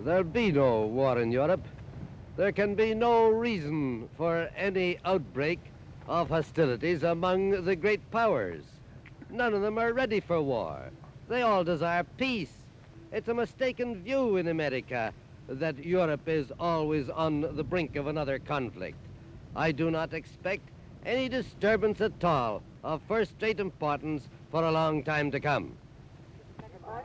There'll be no war in Europe. There can be no reason for any outbreak of hostilities among the great powers. None of them are ready for war. They all desire peace. It's a mistaken view in America that Europe is always on the brink of another conflict. I do not expect any disturbance at all of first-rate importance for a long time to come.